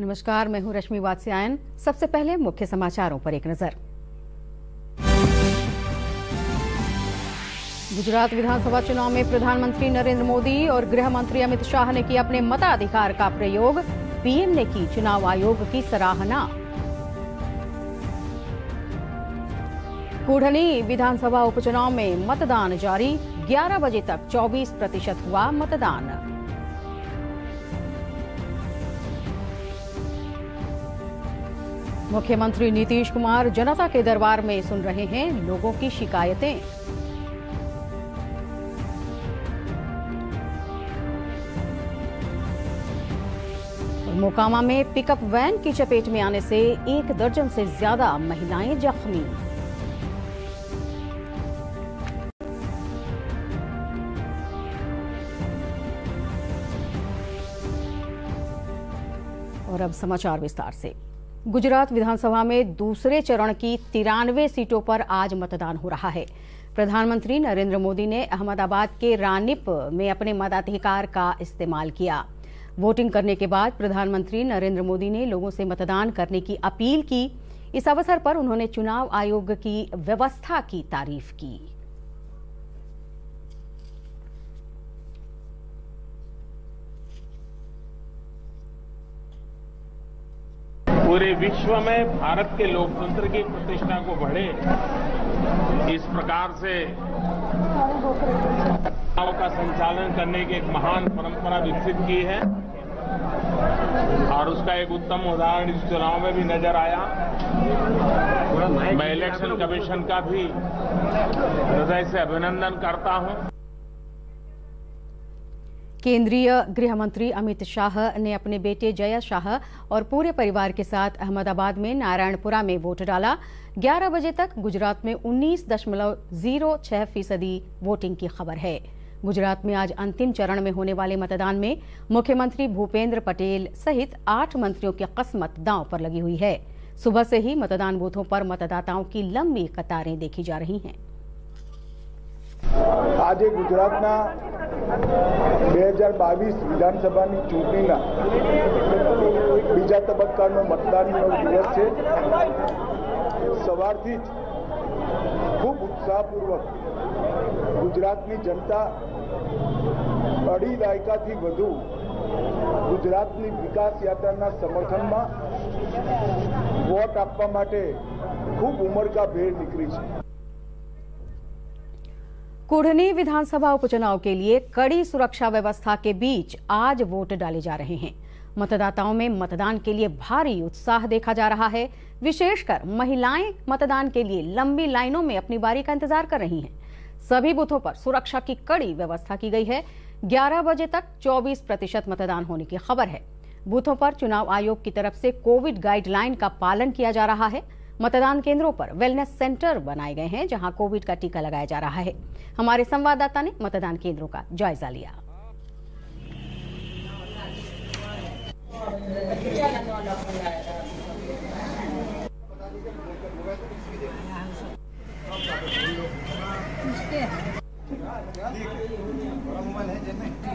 नमस्कार, मैं हूँ रश्मि वात्स्यायन। सबसे पहले मुख्य समाचारों पर एक नज़र। गुजरात विधानसभा चुनाव में प्रधानमंत्री नरेंद्र मोदी और गृह मंत्री अमित शाह ने किया अपने मताधिकार का प्रयोग। पीएम ने की चुनाव आयोग की सराहना। कुढ़नी विधानसभा उपचुनाव में मतदान जारी। 11 बजे तक 24 प्रतिशत हुआ मतदान। मुख्यमंत्री नीतीश कुमार जनता के दरबार में सुन रहे हैं लोगों की शिकायतें। मोकामा में पिकअप वैन की चपेट में आने से एक दर्जन से ज़्यादा महिलाएँ जख्मी। और अब समाचार विस्तार से। गुजरात विधानसभा में दूसरे चरण की तिरानवे सीटों पर आज मतदान हो रहा है। प्रधानमंत्री नरेंद्र मोदी ने अहमदाबाद के रानिप में अपने मताधिकार का इस्तेमाल किया। वोटिंग करने के बाद प्रधानमंत्री नरेंद्र मोदी ने लोगों से मतदान करने की अपील की। इस अवसर पर उन्होंने चुनाव आयोग की व्यवस्था की तारीफ़ की। पूरे विश्व में भारत के लोकतंत्र की प्रतिष्ठा को बढ़े, इस प्रकार से चुनाव का संचालन करने की एक महान परंपरा विकसित की है। और उसका एक उत्तम उदाहरण इस चुनाव में भी नज़र आया। मैं इलेक्शन कमीशन का भी हृदय से अभिनंदन करता हूँ। केंद्रीय गृह मंत्री अमित शाह ने अपने बेटे जया शाह और पूरे परिवार के साथ अहमदाबाद में नारायणपुरा में वोट डाला। 11 बजे तक गुजरात में उन्नीस दशमलव ज़ीरो छह फ़ीसदी वोटिंग की खबर है। गुजरात में आज अंतिम चरण में होने वाले मतदान में मुख्यमंत्री भूपेंद्र पटेल सहित आठ मंत्रियों की कस्मत दांव पर लगी हुई है। सुबह से ही मतदान बूथों पर मतदाताओं की लंबी कतारें देखी जा रही हैं। आज गुजरात હજાર બાવીસ વિધાનસભાની ચૂંટણીના બીજા તબક્કાનો મતદાનનો દિવસ છે. સવારથી જ ખૂબ ઉત્સાહપૂર્વક ગુજરાતની જનતા અઢી દાયકાથી વધુ ગુજરાતની વિકાસ યાત્રાના સમર્થનમાં વોટ આપવા માટે ખૂબ ઉમળકાભેર નીકળી છે. कुढ़नी विधानसभा उपचुनाव के लिए कड़ी सुरक्षा व्यवस्था के बीच आज वोट डाले जा रहे हैं। मतदाताओं में मतदान के लिए भारी उत्साह देखा जा रहा है। विशेषकर महिलाएँ मतदान के लिए लंबी लाइनों में अपनी बारी का इंतज़ार कर रही हैं। सभी बूथों पर सुरक्षा की कड़ी व्यवस्था की गई है। 11 बजे तक 24 प्रतिशत मतदान होने की खबर है। बूथों पर चुनाव आयोग की तरफ़ से कोविड गाइडलाइन का पालन किया जा रहा है। मतदान केंद्रों पर वेलनेस सेंटर बनाए गए हैं, जहाँ कोविड का टीका लगाया जा रहा है। हमारे संवाददाता ने मतदान केंद्रों का जायजा लिया।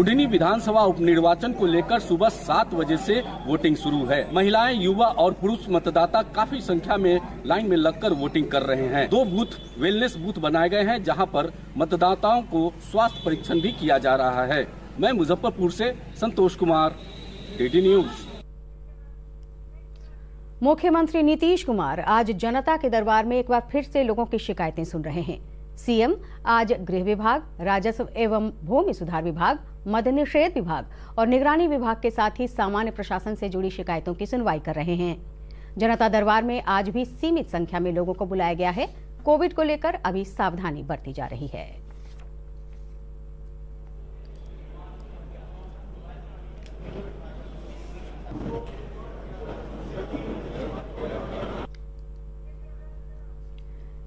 कुडनी विधानसभा उपनिर्वाचन को लेकर सुबह सात बजे से वोटिंग शुरू है। महिलाएँ, युवा और पुरुष मतदाता काफ़ी संख्या में लाइन में लगकर वोटिंग कर रहे हैं। दो बूथ वेलनेस बूथ बनाए गए हैं, जहाँ पर मतदाताओं को स्वास्थ्य परीक्षण भी किया जा रहा है। मैं मुजफ्फरपुर से संतोष कुमार टीटी न्यूज़। मुख्यमंत्री नीतीश कुमार आज जनता के दरबार में एक बार फिर से लोगों की शिकायतें सुन रहे हैं। सीएम, आज गृह विभाग, राजस्व एवं भूमि सुधार विभाग मद निषेध विभाग और निगरानी विभाग के साथ ही सामान्य प्रशासन से जुड़ी शिकायतों की सुनवाई कर रहे हैं। जनता दरबार में आज भी सीमित संख्या में लोगों को बुलाया गया है। कोविड को लेकर अभी सावधानी बरती जा रही है।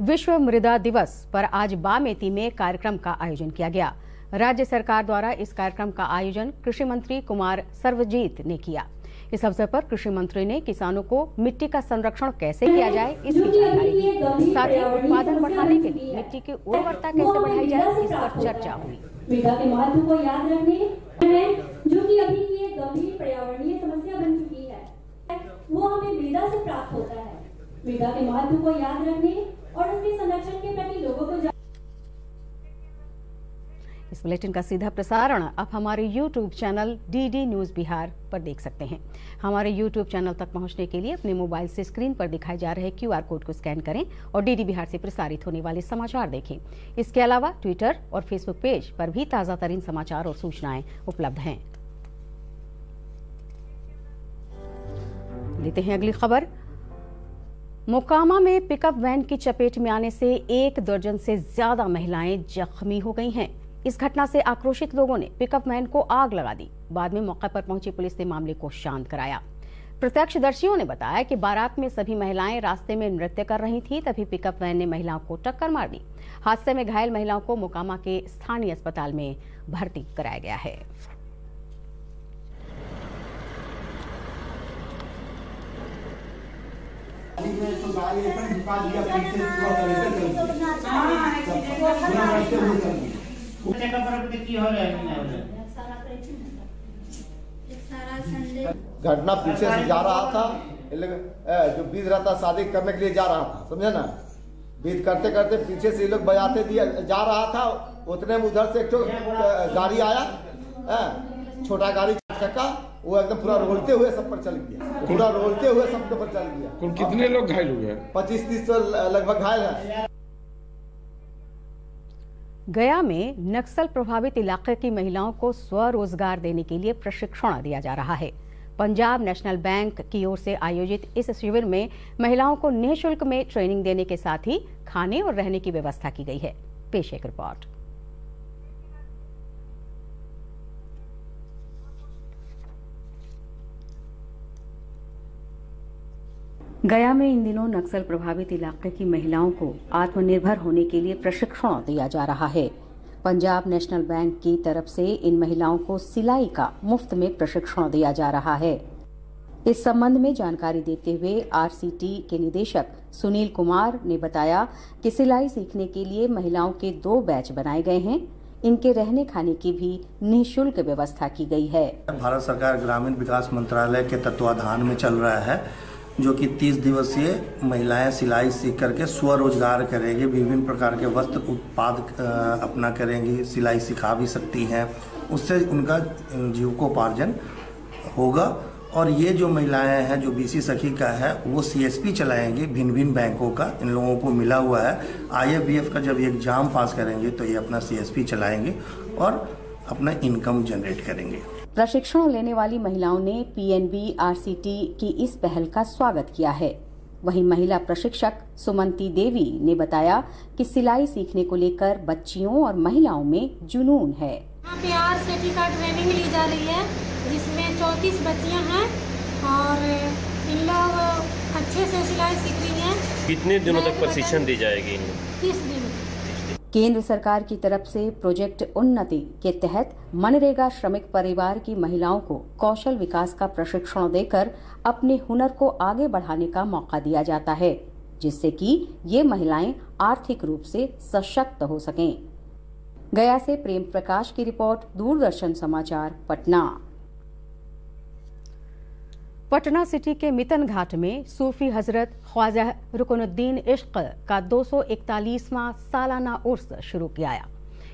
विश्व मृदा दिवस पर आज बामेती में कार्यक्रम का आयोजन किया गया। राज्य सरकार द्वारा इस कार्यक्रम का आयोजन कृषि मंत्री कुमार सर्वजीत ने किया। इस अवसर पर कृषि मंत्री ने किसानों को मिट्टी का संरक्षण कैसे किया जाए, इसकी जानकारी दी। साथ ही उत्पादन बढ़ाने के लिए मिट्टी की उर्वरता कैसे बढ़ाई जाए, इस पर चर्चा हुई। मृदा के महत्व को याद रखने और उसके संरक्षण के प्रति लोगों को इस बुलेटिन का सीधा प्रसारण आप हमारे YouTube channel D D news Bihar पर देख सकते हैं। हमारे YouTube चैनल तक पहुँचने के लिए अपने मोबाइल से स्क्रीन पर दिखाए जा रहे क्यूआर कोड को स्कैन करें और डी डी बिहार से प्रसारित होने वाले समाचार देखें। इसके अलावा ट्विटर और फेसबुक पेज पर भी ताज़ा तरीन समाचार और सूचनाएँ उपलब्ध हैं। लेते हैं अगली खबर। मोकामा में पिकअप वैन की चपेट में आने से एक दर्जन से ज़्यादा महिलाएँ जख्मी हो गई हैं। इस घटना से आक्रोशित लोगों ने पिकअप वैन को आग लगा दी। बाद में मौके पर पहुँची पुलिस ने मामले को शांत कराया। प्रत्यक्षदर्शियों ने बताया कि बारात में सभी महिलाएँ रास्ते में नृत्य कर रही थी, तभी पिकअप वैन ने महिलाओं को टक्कर मार दी। हादसे में घायल महिलाओं को मोकामा के स्थानीय अस्पताल में भर्ती कराया गया है। घटना पीछे से जा रहा था जो बीत रहा था, शादी करने के लिए जा रहा था, समझे ना? बीत करते करते पीछे से ये लोग बजाते दिए जा रहा था, उतने में उधर से एक गाड़ी आया छोटा गाड़ी, चक्का वो एकदम पूरा रोलते हुए सब पर चल गया। पूरा रोलते हुए सब पर चल गया। कुल कितने लोग घायल हुए पच्चीस तीस तो लगभग घायल है। गया में नक्सल प्रभावित इलाके की महिलाओं को स्वरोजगार देने के लिए प्रशिक्षण दिया जा रहा है। पंजाब नेशनल बैंक की ओर से आयोजित इस शिविर में महिलाओं को निःशुल्क में ट्रेनिंग देने के साथ ही खाने और रहने की व्यवस्था की गई है। पेश एक रिपोर्ट। गया में इन दिनों नक्सल प्रभावित इलाके की महिलाओं को आत्मनिर्भर होने के लिए प्रशिक्षण दिया जा रहा है। पंजाब नेशनल बैंक की तरफ़ से इन महिलाओं को सिलाई का मुफ़्त में प्रशिक्षण दिया जा रहा है। इस संबंध में जानकारी देते हुए आरसीटी के निदेशक सुनील कुमार ने बताया कि सिलाई सीखने के लिए महिलाओं के दो बैच बनाए गए हैं। इनके रहने खाने की भी निःशुल्क व्यवस्था की गई है। भारत सरकार ग्रामीण विकास मंत्रालय के तत्वाधान में चल रहा है। जो कि 30 दिवसीय महिलाएँ सिलाई सीख करके स्वरोजगार करेंगी, विभिन्न प्रकार के वस्त्र उत्पाद अपना करेंगी, सिलाई सिखा भी सकती हैं। उससे उनका जीविकोपार्जन होगा। और ये जो महिलाएँ हैं, जो बीसी सखी का है, वो सीएसपी चलाएँगी भिन्न भिन्न बैंकों का। इन लोगों को मिला हुआ है। आईएफबीएफ का जब एग्ज़ाम पास करेंगे तो ये अपना सीएसपी चलाएँगे और अपना इनकम जनरेट करेंगे। प्रशिक्षण लेने वाली महिलाओं ने पीएनबी आरसीटी की इस पहल का स्वागत किया है। वहीं महिला प्रशिक्षक सुमंती देवी ने बताया कि सिलाई सीखने को लेकर बच्चियों और महिलाओं में जुनून है। यहाँ पे आरसीटी का ट्रेनिंग ली जा रही है जिसमें चौतीस बच्चियाँ हैं और इन लोग अच्छे से सिलाई सीख रही हैं। कितने दिनों तक प्रशिक्षण दी जाएगी तीस दिन। केंद्र सरकार की तरफ़ से प्रोजेक्ट उन्नति के तहत मनरेगा श्रमिक परिवार की महिलाओं को कौशल विकास का प्रशिक्षण देकर अपने हुनर को आगे बढ़ाने का मौका दिया जाता है, जिससे कि ये महिलाएँ आर्थिक रूप से सशक्त हो सकें। गया से प्रेम प्रकाश की रिपोर्ट, दूरदर्शन समाचार, पटना। पटना सिटी के मितन घाट में सूफी हज़रत ख्वाजा रुकनुद्दीन इश्क का 241वां सालाना उर्स शुरू किया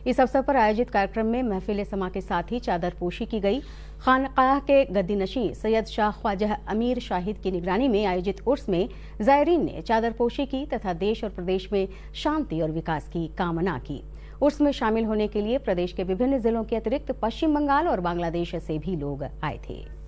इस अवसर पर आयोजित कार्यक्रम में महफिल समा के साथ ही चादर पोशी की गई। खानकाह के गद्दी नशी सैयद शाह ख्वाजा अमीर शाहिद की निगरानी में आयोजित उर्स में जायरीन ने चादर पोशी की तथा देश और प्रदेश में शांति और विकास की कामना की। उर्स में शामिल होने के लिए प्रदेश के विभिन्न जिलों के अतिरिक्त पश्चिम बंगाल और बांग्लादेश से भी लोग आए थे।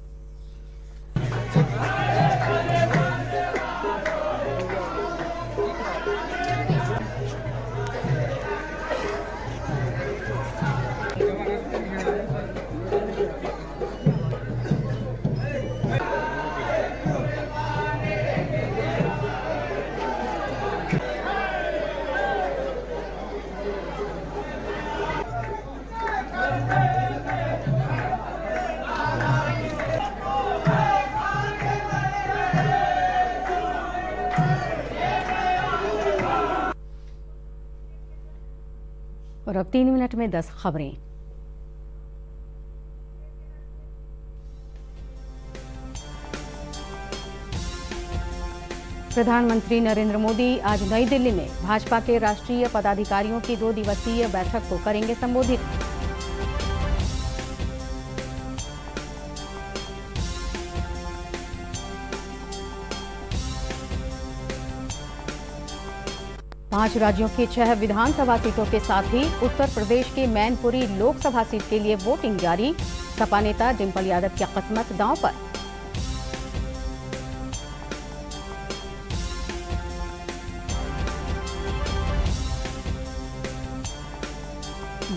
और अब तीन मिनट में दस खबरें। प्रधानमंत्री नरेंद्र मोदी आज नई दिल्ली में। भाजपा के राष्ट्रीय पदाधिकारियों की दो दिवसीय बैठक को करेंगे संबोधित। पाँच राज्यों की छह विधानसभा सीटों के साथ ही उत्तर प्रदेश के मैनपुरी लोकसभा सीट के लिए वोटिंग जारी। सपा नेता डिम्पल यादव की किस्मत दांव पर।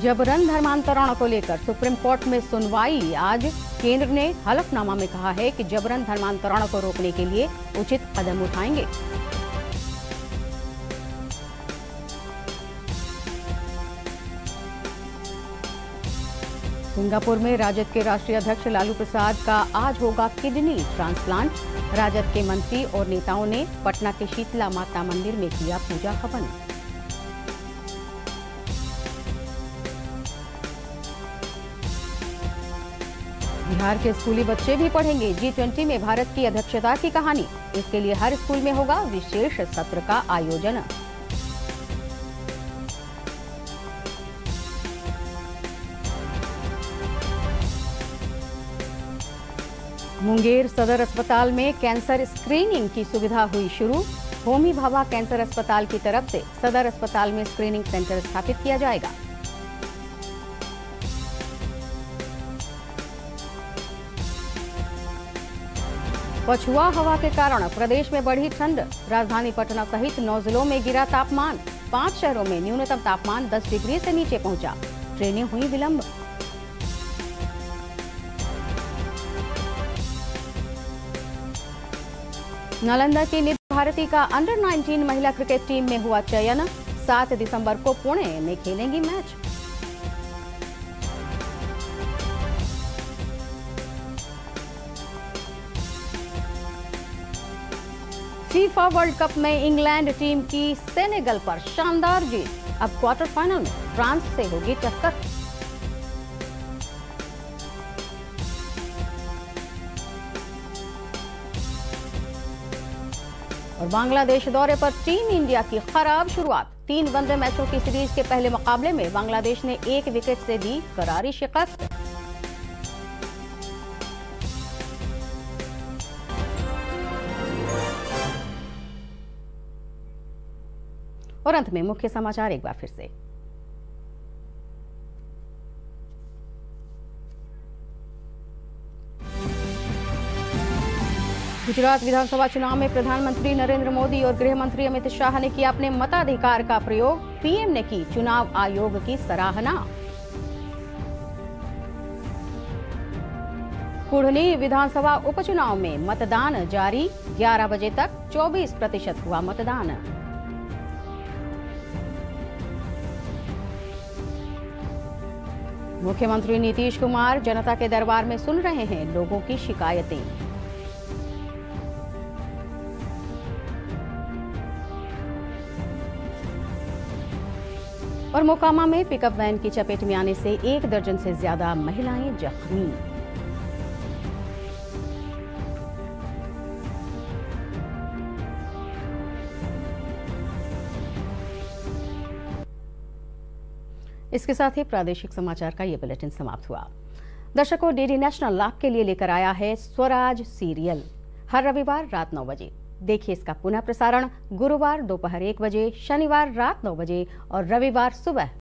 जबरन धर्मांतरण को लेकर सुप्रीम कोर्ट में सुनवाई, आज केंद्र ने हलफनामा में कहा है कि जबरन धर्मांतरण को रोकने के लिए उचित कदम उठाएँगे। सिंगापुर में राजद के राष्ट्रीय अध्यक्ष लालू प्रसाद का आज होगा किडनी ट्रांसप्लांट। राजद के मंत्री और नेताओं ने पटना के शीतला माता मंदिर में किया पूजा हवन बिहार के स्कूली बच्चे भी पढ़ेंगे। जी ट्वेंटी में भारत की अध्यक्षता की कहानी। इसके लिए हर स्कूल में होगा विशेष सत्र का आयोजन। मुंगेर सदर अस्पताल में कैंसर स्क्रीनिंग की सुविधा हुई शुरू। होमी भाभा कैंसर अस्पताल की तरफ़ से सदर अस्पताल में स्क्रीनिंग सेंटर स्थापित किया जाएगा। पछुआ हवा के कारण प्रदेश में बढ़ी ठंड। राजधानी पटना सहित नौ जिलों में गिरा तापमान। पाँच शहरों में न्यूनतम तापमान 10 डिग्री से नीचे पहुँचा। ट्रेनें हुई विलंब। नालंदा की निधि भारती का अंडर 19 महिला क्रिकेट टीम में हुआ चयन। 7 दिसंबर को पुणे में खेलेंगी मैच। फीफा वर्ल्ड कप में इंग्लैंड टीम की सेनेगल पर शानदार जीत। अब क्वार्टर फाइनल में फ्रांस से होगी टक्कर। और बांग्लादेश दौरे पर टीम इंडिया की खराब शुरुआत। तीन वनडे मैचों की सीरीज़ के पहले मुकाबले में बांग्लादेश ने एक विकेट से दी करारी शिकस्त। और अंत में मुख्य समाचार एक बार फिर से। गुजरात विधानसभा चुनाव में प्रधानमंत्री नरेंद्र मोदी और गृह मंत्री अमित शाह ने किया अपने मताधिकार का प्रयोग। पीएम ने की चुनाव आयोग की सराहना। कुढ़नी विधानसभा उपचुनाव में मतदान जारी। 11 बजे तक 24 प्रतिशत हुआ मतदान। मुख्यमंत्री नीतीश कुमार जनता के दरबार में सुन रहे हैं लोगों की शिकायतें। और मोकामा में पिकअप वैन की चपेट में आने से एक दर्जन से ज़्यादा महिलाएँ जख्मी। इसके साथ ही प्रादेशिक समाचार का ये बुलेटिन समाप्त हुआ। दर्शकों, डीडी नेशनल लाभ के लिए लेकर आया है स्वराज सीरियल। हर रविवार रात नौ बजे। देखिए इसका पुनः प्रसारण गुरुवार दोपहर एक बजे, शनिवार रात नौ बजे और रविवार सुबह।